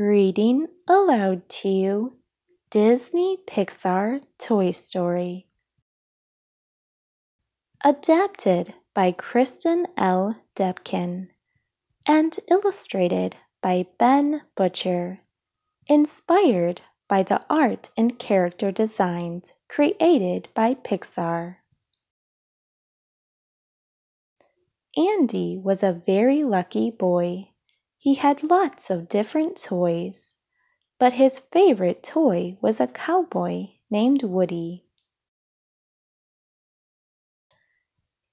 Reading aloud to you Disney Pixar Toy Story. Adapted by Kristen L. Depken and illustrated by Ben Butcher. Inspired by the art and character designs created by Pixar. Andy was a very lucky boy. He had lots of different toys, but his favorite toy was a cowboy named Woody.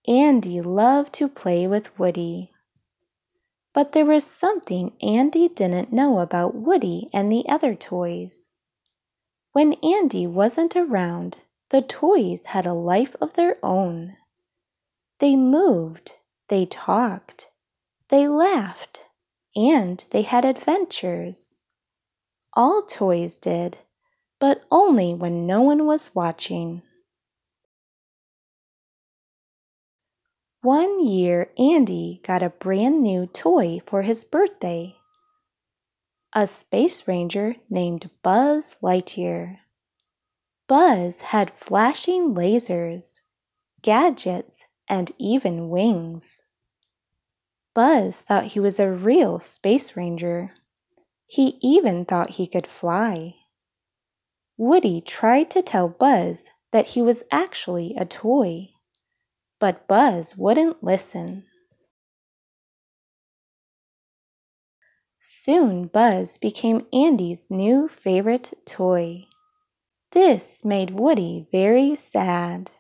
Andy loved to play with Woody. But there was something Andy didn't know about Woody and the other toys. When Andy wasn't around, the toys had a life of their own. They moved, they talked, they laughed, and they had adventures. All toys did, but only when no one was watching. One year, Andy got a brand new toy for his birthday a space ranger named Buzz Lightyear. Buzz had flashing lasers, gadgets, and even wings. Buzz thought he was a real space ranger. He even thought he could fly. Woody tried to tell Buzz that he was actually a toy, but Buzz wouldn't listen. Soon Buzz became Andy's new favorite toy. This made Woody very sad.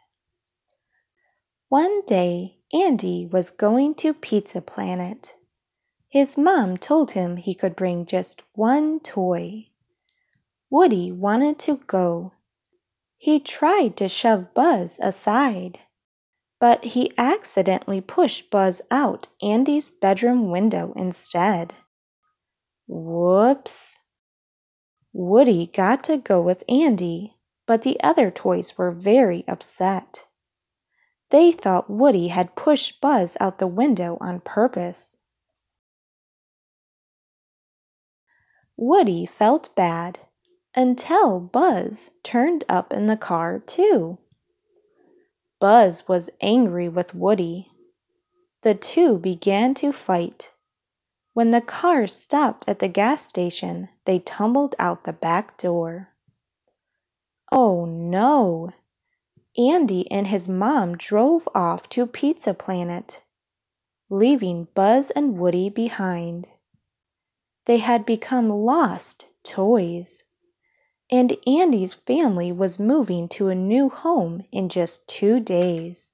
One day, Andy was going to Pizza Planet. His mom told him he could bring just one toy. Woody wanted to go. He tried to shove Buzz aside, but he accidentally pushed Buzz out Andy's bedroom window instead. Whoops! Woody got to go with Andy, but the other toys were very upset. They thought Woody had pushed Buzz out the window on purpose. Woody felt bad until Buzz turned up in the car, too. Buzz was angry with Woody. The two began to fight. When the car stopped at the gas station, they tumbled out the back door. Oh no! Andy and his mom drove off to Pizza Planet, leaving Buzz and Woody behind. They had become lost toys, and Andy's family was moving to a new home in just two days.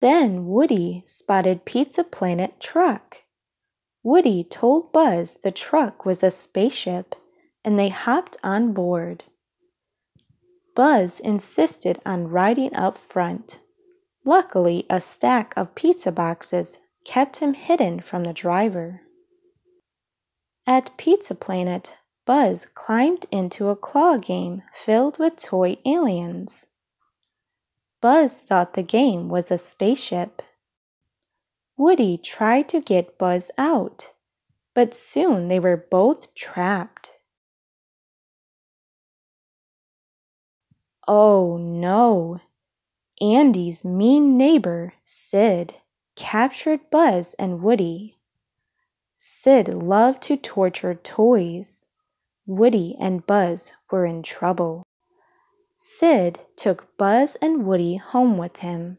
Then Woody spotted Pizza Planet truck. Woody told Buzz the truck was a spaceship, and they hopped on board. Buzz insisted on riding up front. Luckily, a stack of pizza boxes kept him hidden from the driver. At Pizza Planet, Buzz climbed into a claw game filled with toy aliens. Buzz thought the game was a spaceship. Woody tried to get Buzz out, but soon they were both trapped. Oh no! Andy's mean neighbor, Sid, captured Buzz and Woody. Sid loved to torture toys. Woody and Buzz were in trouble. Sid took Buzz and Woody home with him.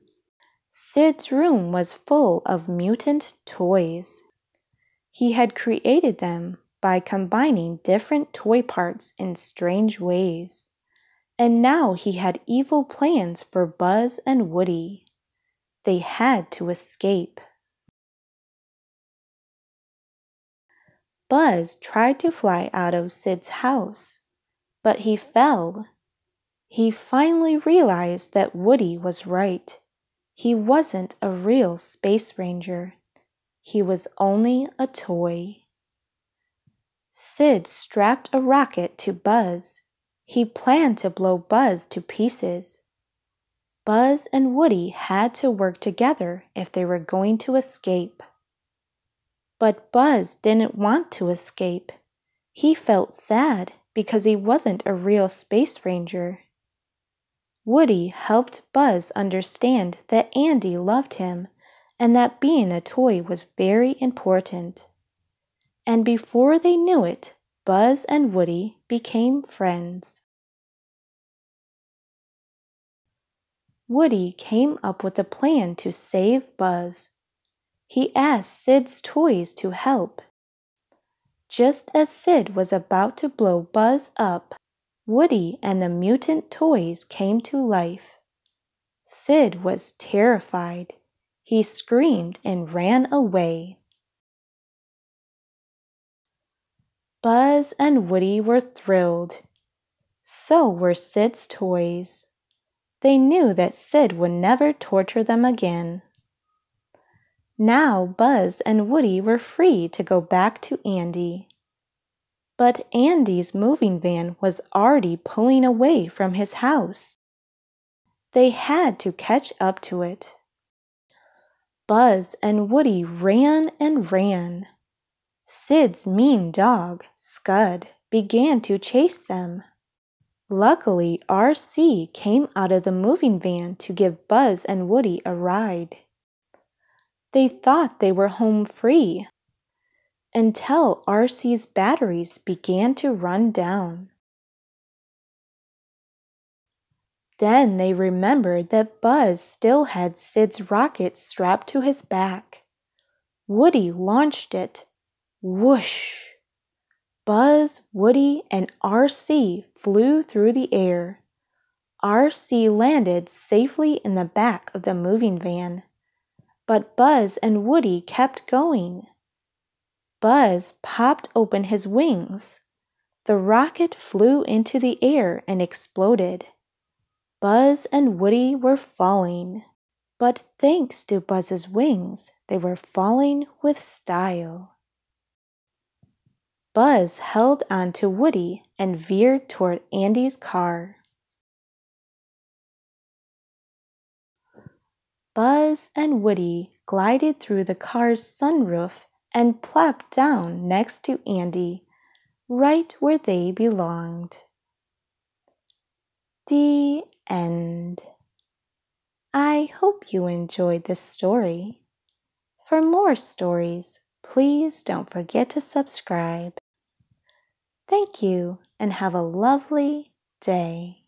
Sid's room was full of mutant toys. He had created them by combining different toy parts in strange ways. And now he had evil plans for Buzz and Woody. They had to escape. Buzz tried to fly out of Sid's house, but he fell. He finally realized that Woody was right. He wasn't a real space ranger. He was only a toy. Sid strapped a rocket to Buzz he planned to blow Buzz to pieces. Buzz and Woody had to work together if they were going to escape. But Buzz didn't want to escape. He felt sad because he wasn't a real space ranger. Woody helped Buzz understand that Andy loved him and that being a toy was very important. And before they knew it, Buzz and Woody became friends. Woody came up with a plan to save Buzz. He asked Sid's toys to help. Just as Sid was about to blow Buzz up, Woody and the mutant toys came to life. Sid was terrified. He screamed and ran away. Buzz and Woody were thrilled. So were Sid's toys. They knew that Sid would never torture them again. Now Buzz and Woody were free to go back to Andy. But Andy's moving van was already pulling away from his house. They had to catch up to it. Buzz and Woody ran and ran. Sid's mean dog, Scud, began to chase them. Luckily, RC came out of the moving van to give Buzz and Woody a ride. They thought they were home free until RC's batteries began to run down. Then they remembered that Buzz still had Sid's rocket strapped to his back. Woody launched it. Whoosh! Buzz, Woody, and RC flew through the air. RC landed safely in the back of the moving van. But Buzz and Woody kept going. Buzz popped open his wings. The rocket flew into the air and exploded. Buzz and Woody were falling. But thanks to Buzz's wings, they were falling with style. Buzz held on to Woody and veered toward Andy's car. Buzz and Woody glided through the car's sunroof and plopped down next to Andy, right where they belonged. The end. I hope you enjoyed this story. For more stories, please don't forget to subscribe. Thank you and have a lovely day.